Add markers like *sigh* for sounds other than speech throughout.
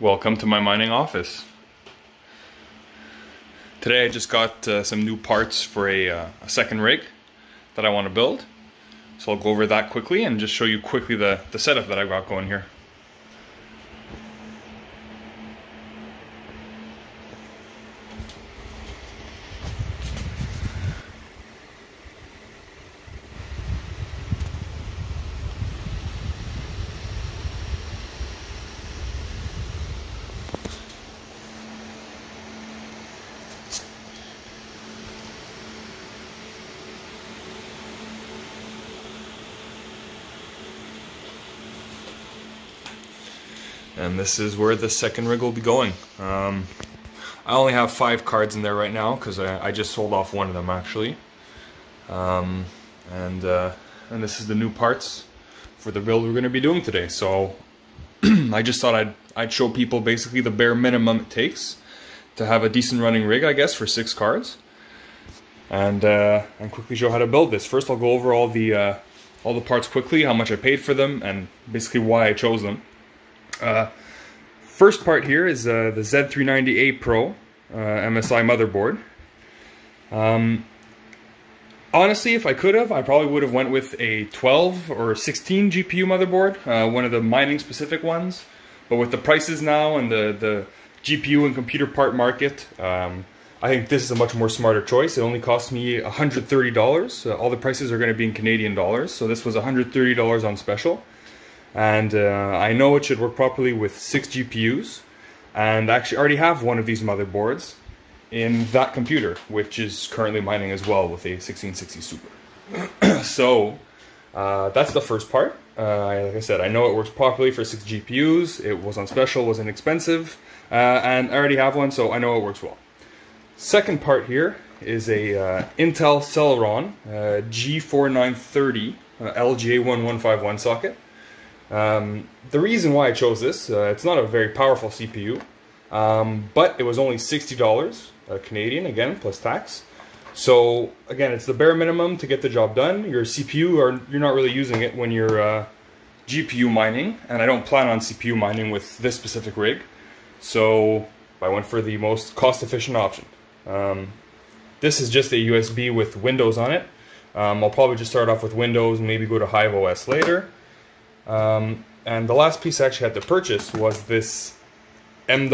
Welcome to my mining office. Today I just got uh, some new parts for a, uh, a, second rig that I want to build. So I'll go over that quickly and just show you quickly the, the setup that I've got going here. And this is where the second rig will be going. Um, I only have five cards in there right now because I, I, just sold off one of them actually. Um, and uh, and this is the new parts for the build we're going to be doing today. So *clears throat* I just thought I'd I'd show people basically the bare minimum it takes to have a decent running rig, I guess, for six cards. And uh, and quickly show how to build this. First, I'll go over all the uh, all the parts quickly, how much I paid for them, and basically why I chose them. Uh, first part here is uh, the Z390A Pro uh, MSI motherboard. Um, honestly, if I could have, I probably would have went with a 12 or 16 GPU motherboard, uh, one of the mining specific ones. But with the prices now and the, the GPU and computer part market, um, I think this is a much more smarter choice. It only cost me $130. Uh, all the prices are going to be in Canadian dollars, so this was $130 on special and uh, I know it should work properly with six GPUs and I actually already have one of these motherboards in that computer which is currently mining as well with a 1660 Super. *clears throat* so uh, that's the first part. Uh, like I said, I know it works properly for six GPUs, it was on special, was inexpensive, uh, and I already have one so I know it works well. Second part here is a uh, Intel Celeron uh, G4930 LGA1151 socket. Um, the reason why I chose this, uh, it's not a very powerful CPU, um, but it was only $60 uh, Canadian, again, plus tax. So, again, it's the bare minimum to get the job done. Your CPU, or you're not really using it when you're uh, GPU mining, and I don't plan on CPU mining with this specific rig. So, I went for the most cost-efficient option. Um, this is just a USB with Windows on it. Um, I'll probably just start off with Windows, maybe go to Hive OS later. Um, and the last piece I actually had to purchase was this M.2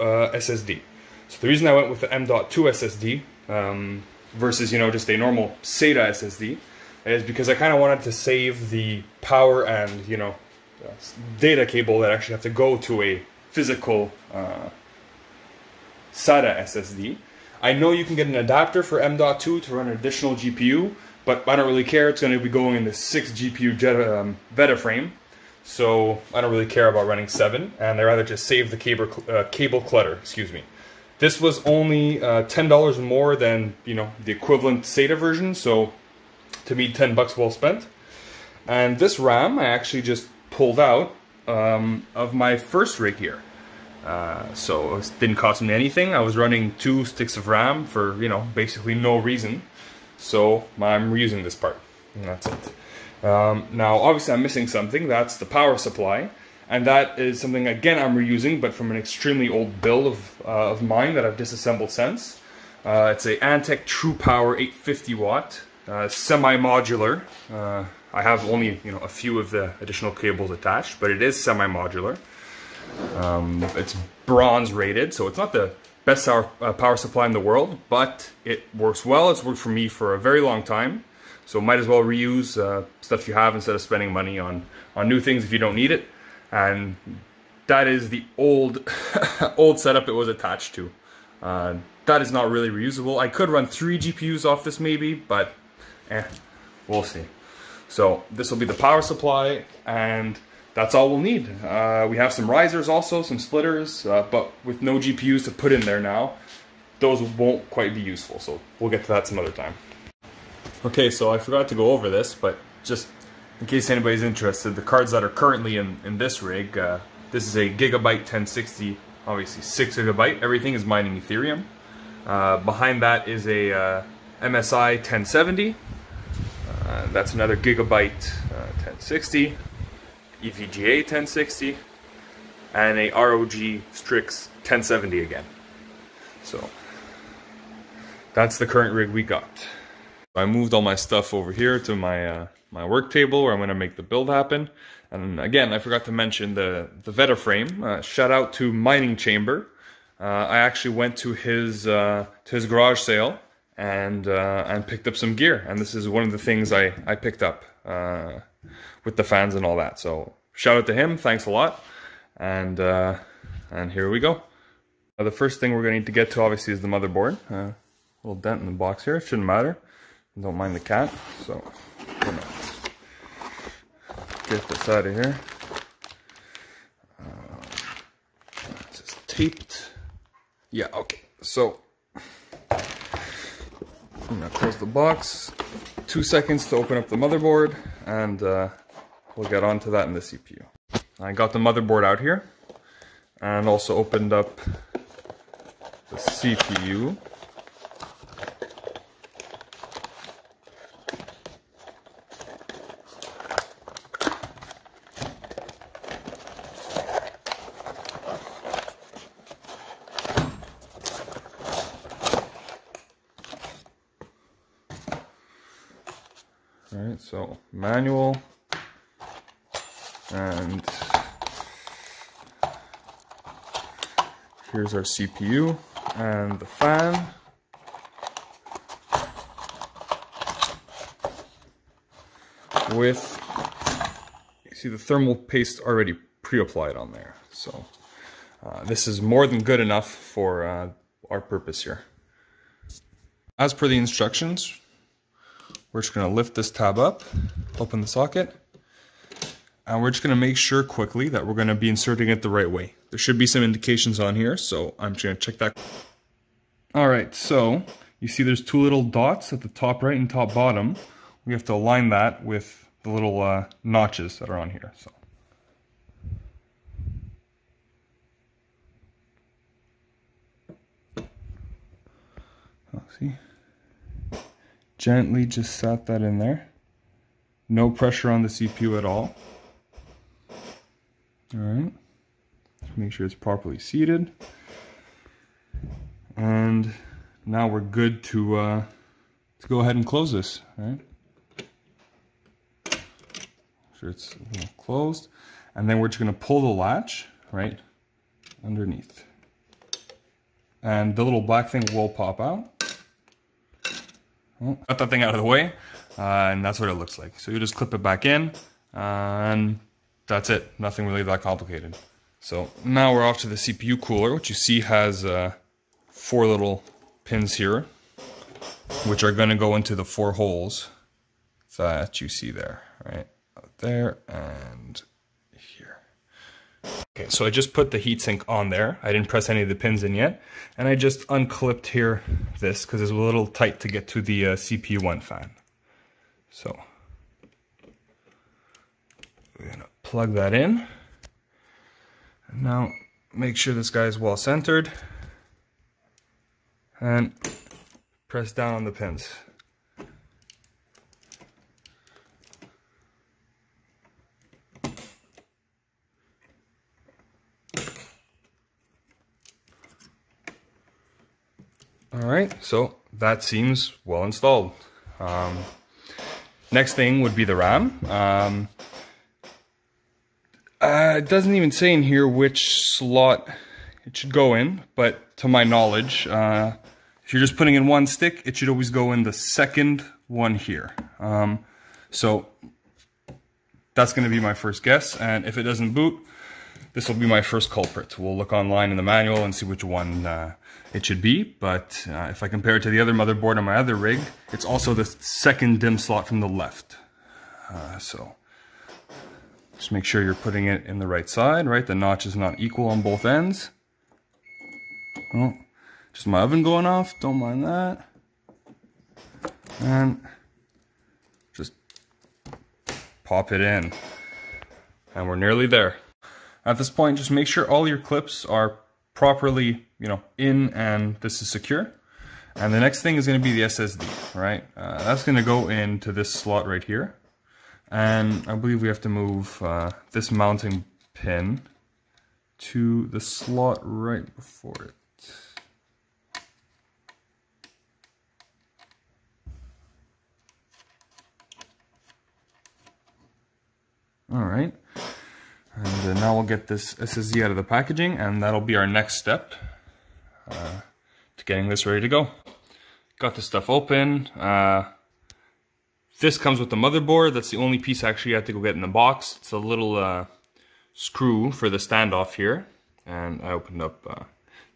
uh, SSD. So the reason I went with the M.2 SSD um, versus, you know, just a normal SATA SSD is because I kind of wanted to save the power and, you know, data cable that actually have to go to a physical uh, SATA SSD. I know you can get an adapter for M.2 to run an additional GPU, but I don't really care. It's going to be going in the 6 GPU Jetta, um, Veddha frame, so I don't really care about running 7, and I'd rather just save the cable, uh, cable clutter, excuse me. This was only uh, $10 more than, you know, the equivalent SATA version, so to me 10 bucks well spent. And this RAM I actually just pulled out um, of my first rig here. Uh, so it didn't cost me anything. I was running two sticks of RAM for, you know, basically no reason. So I'm reusing this part, and that's it. Um, now, obviously I'm missing something, that's the power supply. And that is something, again, I'm reusing, but from an extremely old build of, uh, of mine that I've disassembled since. Uh, it's a Antec True Power 850 watt, uh, semi-modular. Uh, I have only, you know, a few of the additional cables attached, but it is semi-modular. Um, it's bronze rated, so it's not the best power, uh, power supply in the world, but it works well. It's worked for me for a very long time. So might as well reuse uh, stuff you have instead of spending money on, on new things if you don't need it. And that is the old, *laughs* old setup it was attached to. Uh, that is not really reusable. I could run three GPUs off this maybe, but eh, we'll see. So this will be the power supply and that's all we'll need. Uh, we have some risers also, some splitters, uh, but with no GPUs to put in there now, those won't quite be useful, so we'll get to that some other time. Okay, so I forgot to go over this, but just in case anybody's interested, the cards that are currently in, in this rig, uh, this is a Gigabyte 1060, obviously 6 gigabyte, everything is mining Ethereum. Uh, behind that is a uh, MSI 1070, uh, that's another Gigabyte 1060. EVGA 1060. and a ROG Strix 1070 again. So that's the current rig we got. I moved all my stuff over here to my uh, my work table where I'm going to make the build happen. And again, I forgot to mention the, the Veddha frame. Uh, shout out to Mining Chamber. Uh, I actually went to his uh, to his garage sale and uh, and picked up some gear. And this is one of the things I, I picked up uh, with the fans and all that. So shout out to him. Thanks a lot. And uh, and here we go. the first thing we're going to need to get to obviously is the motherboard. Uh, little dent in the box here. It Shouldn't matter. Don't mind the cat. So get this out of here. Uh, just taped. Yeah, okay. So I'm gonna close the box. Two seconds to open up the motherboard, and uh, we'll get onto that in the CPU. I got the motherboard out here, and also opened up the CPU. So manual and here's our CPU and the fan. With, you see the thermal paste already pre-applied on there. So uh, this is more than good enough for uh, our purpose here. As per the instructions, we're just gonna lift this tab up, open the socket, and we're just gonna make sure quickly that we're gonna be inserting it the right way. There should be some indications on here, so I'm just gonna check that. All right, so you see there's two little dots at the top right and top bottom. We have to align that with the little uh, notches that are on here. So. Oh, see? Gently just set that in there. No pressure on the CPU at all. Alright. Make sure it's properly seated. And now we're good to, uh, to go ahead and close this, right? Sure it's closed. And then we're just going to pull the latch, right, underneath. And the little black thing will pop out. Got that thing out of the way, uh, and that's what it looks like. So you just clip it back in, uh, and that's it. Nothing really that complicated. So now we're off to the CPU cooler, which you see has uh, four little pins here, which are going to go into the four holes that you see there, right? Out there and Okay, so I just put the heatsink on there. I didn't press any of the pins in yet. And I just unclipped here this because it's a little tight to get to the uh, CPU1 fan. So, we're gonna plug that in. And now, make sure this guy is well centered. And press down on the pins. All right, so that seems well installed. Um, next thing would be the RAM. Um, uh, it doesn't even say in here which slot it should go in, but to my knowledge, uh, if you're just putting in one stick, it should always go in the second one here. Um, so that's going to be my first guess, and if it doesn't boot, this will be my first culprit. We'll look online in the manual and see which one uh, it should be, but uh, if I compare it to the other motherboard on my other rig, it's also the second DIMM slot from the left. Uh, so just make sure you're putting it in the right side, right? The notch is not equal on both ends. Oh, just my oven going off, don't mind that. And just pop it in. And we're nearly there. At this point, just make sure all your clips are properly, you know, in and this is secure. And the next thing is going to be the SSD, right? Uh, that's going to go into this slot right here. And I believe we have to move uh, this mounting pin to the slot right before it. All right, and uh, now we'll get this SSD out of the packaging and that'll be our next step uh, to getting this ready to go. Got the stuff open. Uh, this comes with the motherboard. That's the only piece actually I have to go get in the box. It's a little uh, screw for the standoff here. And I opened up uh,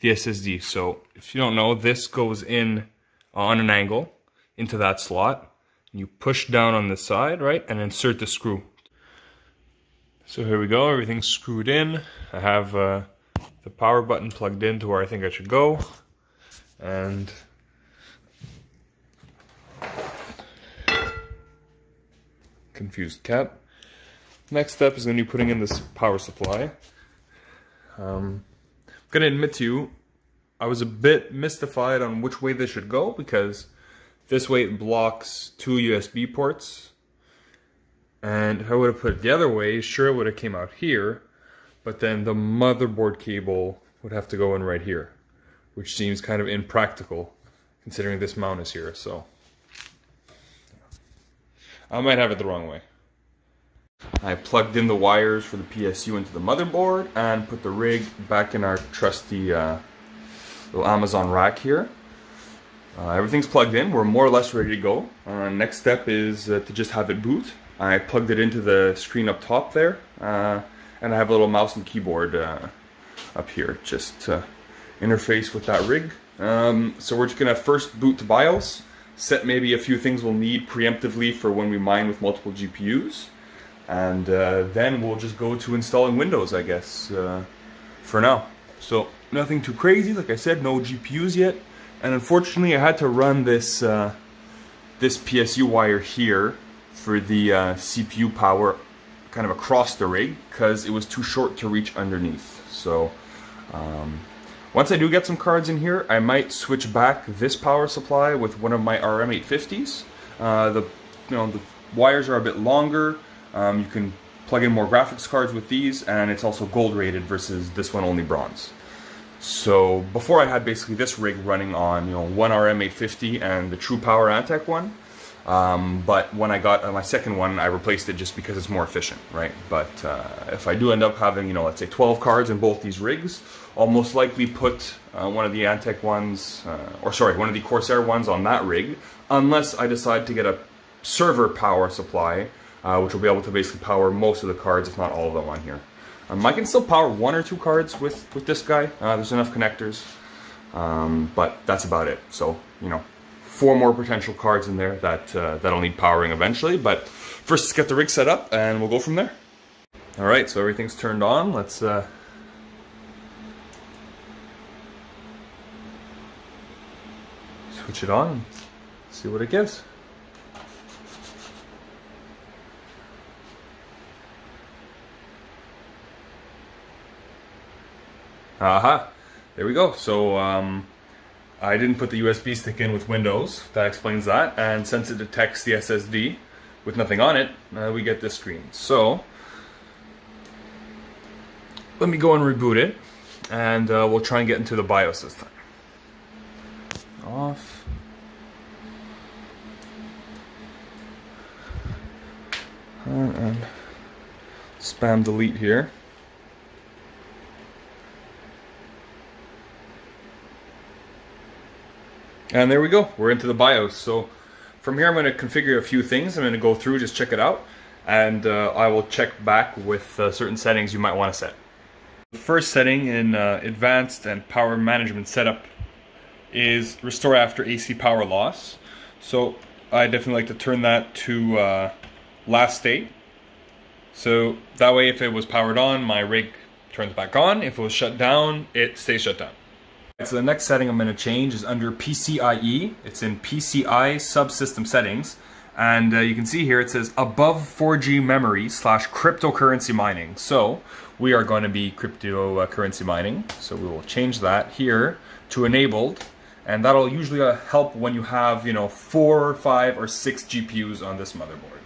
the SSD. So if you don't know, this goes in on an angle into that slot. You push down on the side, right, and insert the screw. So here we go, everything's screwed in. I have uh, the power button plugged in to where I think I should go. And confused cat. Next step is going to be putting in this power supply. Um, I'm going to admit to you, I was a bit mystified on which way this should go because this way it blocks two USB ports. And if I would have put it the other way, sure it would have came out here, but then the motherboard cable would have to go in right here, which seems kind of impractical considering this mount is here, so. I might have it the wrong way. I plugged in the wires for the PSU into the motherboard and put the rig back in our trusty uh, little Amazon rack here. Uh, everything's plugged in, we're more or less ready to go. Uh, next step is uh, to just have it boot. I plugged it into the screen up top there, uh, and I have a little mouse and keyboard uh, up here just to interface with that rig. Um, so we're just gonna first boot to BIOS, set maybe a few things we'll need preemptively for when we mine with multiple GPUs, and uh, then we'll just go to installing Windows, I guess, uh, for now. So nothing too crazy, like I said, no GPUs yet, and unfortunately I had to run this, uh, this PSU wire here for the uh, CPU power kind of across the rig because it was too short to reach underneath. So um, once I do get some cards in here, I might switch back this power supply with one of my RM850s. Uh, the you know the wires are a bit longer. Um, you can plug in more graphics cards with these, and it's also gold rated versus this one only bronze. So before I had basically this rig running on you know one RM850 and the True Power Antec one. Um, but when I got uh, my second one, I replaced it just because it's more efficient, right? But uh, if I do end up having, you know, let's say 12 cards in both these rigs, I'll most likely put uh, one of the Antec ones, uh, or sorry, one of the Corsair ones on that rig, unless I decide to get a server power supply, uh, which will be able to basically power most of the cards, if not all of them on here. Um, I can still power one or two cards with, with this guy. Uh, there's enough connectors, um, but that's about it. So, you know, four more potential cards in there that uh, that'll need powering eventually. But first, let's get the rig set up, and we'll go from there. All right, so everything's turned on. Let's uh, switch it on see what it gives. Aha, there we go. So um, I didn't put the USB stick in with Windows, that explains that, and since it detects the SSD with nothing on it, uh, we get this screen. So, let me go and reboot it, and uh, we'll try and get into the BIOS this time. Off. And spam delete here. And there we go, we're into the BIOS. So from here I'm going to configure a few things. I'm going to go through, just check it out, and uh, I will check back with uh, certain settings you might want to set. The first setting in uh, advanced and power management setup is restore after AC power loss. So I definitely like to turn that to uh, last state. So that way if it was powered on, my rig turns back on. If it was shut down, it stays shut down. So the next setting I'm going to change is under PCIe. It's in PCI subsystem settings. And uh, you can see here it says above 4G memory slash cryptocurrency mining. So we are going to be cryptocurrency mining. So we will change that here to enabled. And that'll usually uh, help when you have, you know, four, or five, or six GPUs on this motherboard.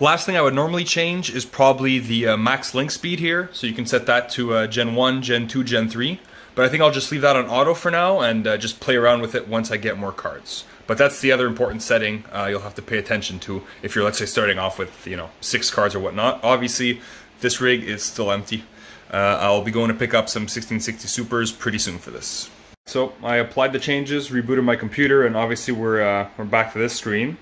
Last thing I would normally change is probably the uh, max link speed here. So you can set that to uh, Gen 1, Gen 2, Gen 3. But I think I'll just leave that on auto for now and uh, just play around with it once I get more cards. But that's the other important setting uh, you'll have to pay attention to if you're, let's say, starting off with, you know, six cards or whatnot. Obviously, this rig is still empty. Uh, I'll be going to pick up some 1660 Supers pretty soon for this. So I applied the changes, rebooted my computer, and obviously we're, uh, we're back to this screen.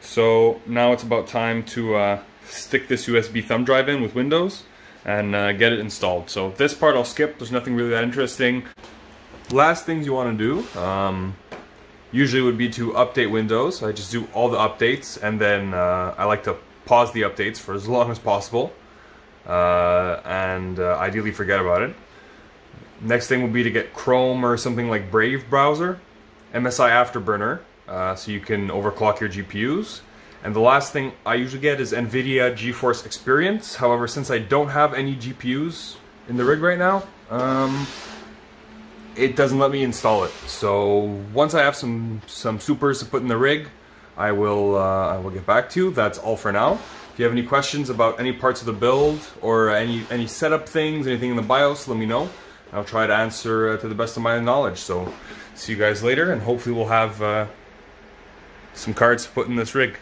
So now it's about time to uh, stick this USB thumb drive in with Windows and uh, get it installed. So this part I'll skip, there's nothing really that interesting. Last things you want to do, um, usually would be to update Windows. I just do all the updates and then uh, I like to pause the updates for as long as possible uh, and uh, ideally forget about it. Next thing would be to get Chrome or something like Brave browser, MSI Afterburner, uh, so you can overclock your GPUs. And the last thing I usually get is NVIDIA GeForce Experience. However, since I don't have any GPUs in the rig right now, um, it doesn't let me install it. So once I have some some supers to put in the rig, I will uh, I will get back to you. That's all for now. If you have any questions about any parts of the build or any any setup things, anything in the BIOS, let me know. I'll try to answer uh, to the best of my knowledge. So see you guys later, and hopefully we'll have uh, some cards to put in this rig.